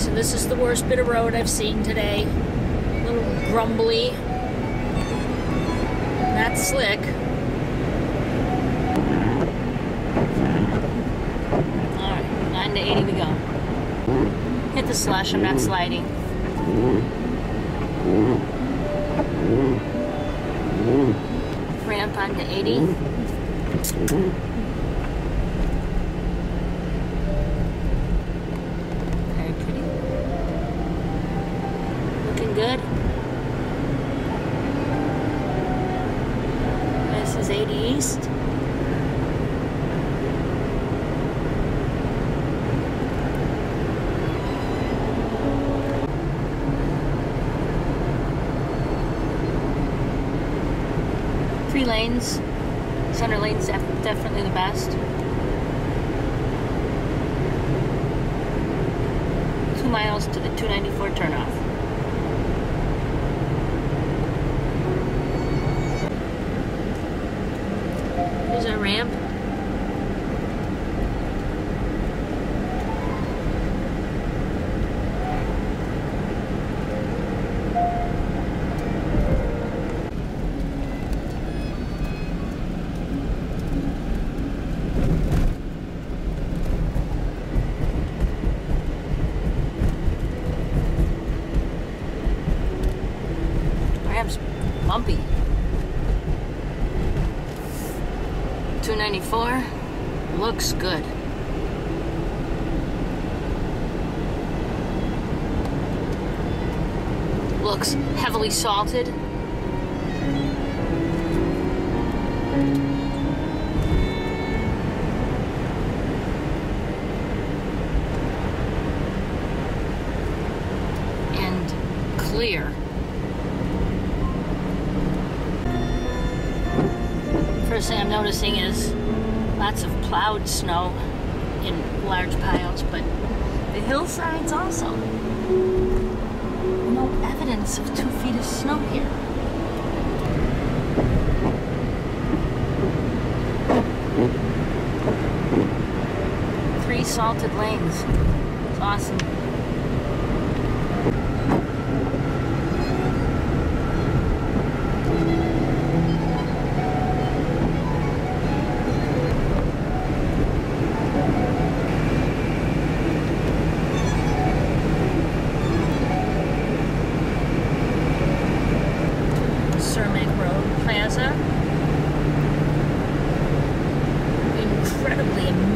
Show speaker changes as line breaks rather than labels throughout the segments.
so this is the worst bit of road I've seen today. A little grumbly. That's slick. Alright, 9 to 80 we go. Hit the slush, I'm not sliding. Ramp on to 80. East. Three lanes. Center lane's def definitely the best. Two miles to the 294 turnoff. Here's a ramp. Looks good. Looks heavily salted. And clear. First thing I'm noticing is lots of plowed snow in large piles, but the hillsides also. No evidence of two feet of snow here. Three salted lanes. It's awesome.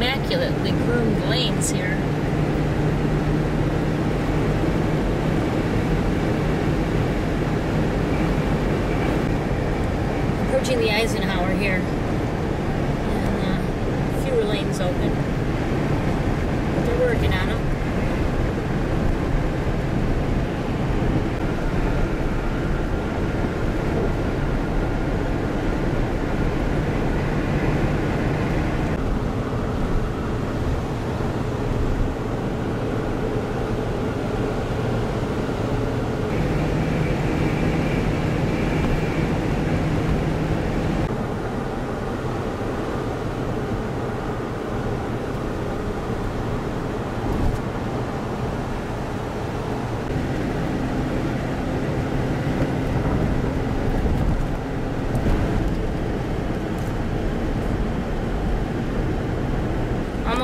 Immaculately groomed lanes here. Approaching the Eisenhower here. And uh, fewer lanes open. But they're working on them.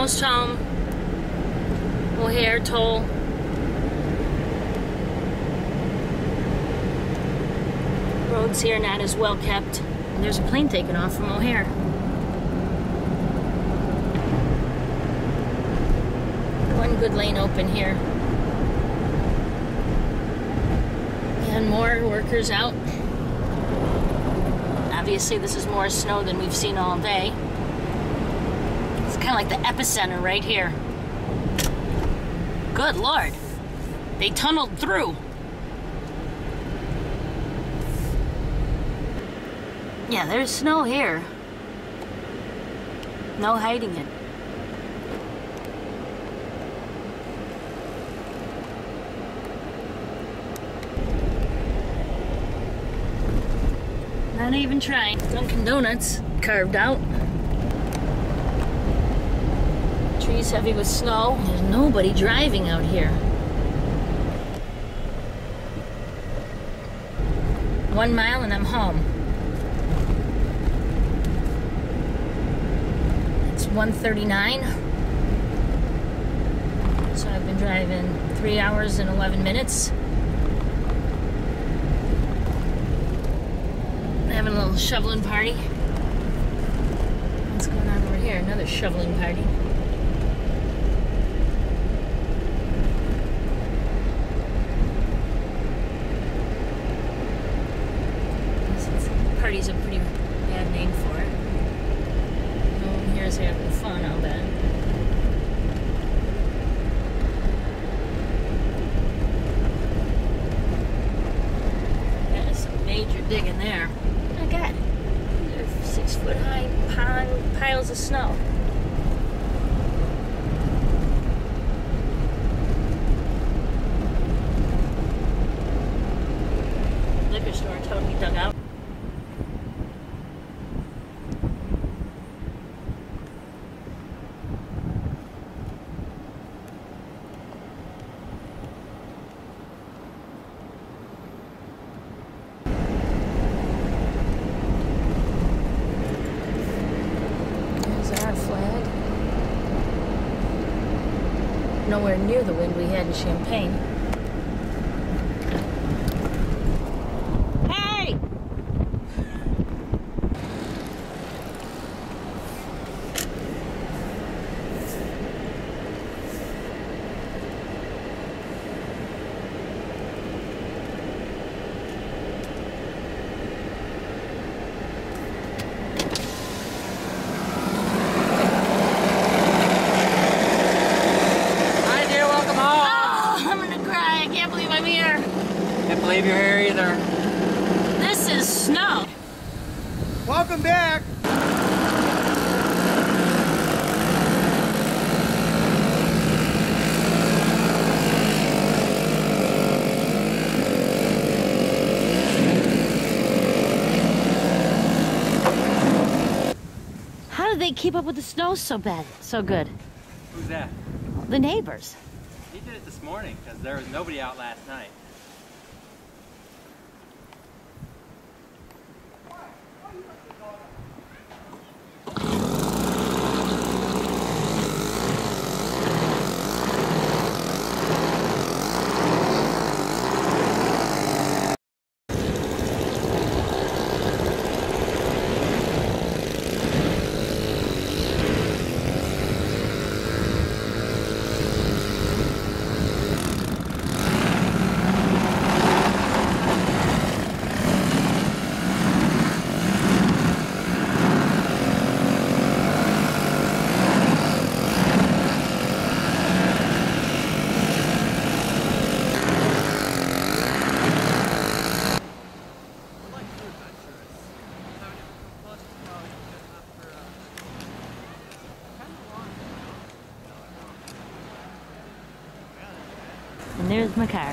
Almost home. O'Hare toll. Roads here not as well kept. And there's a plane taking off from O'Hare. One good lane open here. And more workers out. Obviously, this is more snow than we've seen all day. Kind of like the epicenter right here. Good lord. They tunneled through. Yeah, there's snow here. No hiding it. Not even trying. Dunkin' Donuts carved out. trees heavy with snow. There's nobody driving out here. One mile and I'm home. It's 1.39. So I've been driving 3 hours and 11 minutes. having a little shoveling party. What's going on over here? Another shoveling party. Major digging there. Oh my god. They're six foot high pond piles of snow. Liquor store totally dug out. Nowhere near the wind we had in Champaign. Hey!
Hi, dear. Welcome home.
Oh, I'm gonna cry. I can't believe I'm here.
Can't believe here either.
This is snow.
Welcome back.
How did they keep up with the snow so bad, so good?
Who's that?
The neighbors.
He did it this morning because there was nobody out last night. どうぞ。
And there's my car.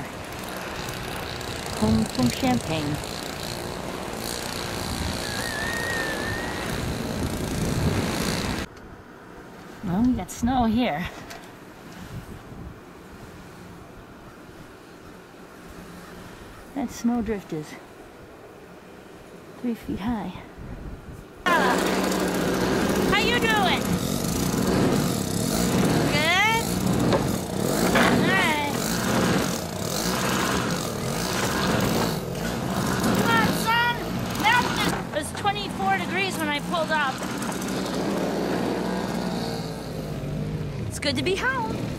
Home from Champaign. Well, we got snow here. That snowdrift is three feet high. How you doing? Good? Alright. Come on, son! Melt this! It was 24 degrees when I pulled up. It's good to be home.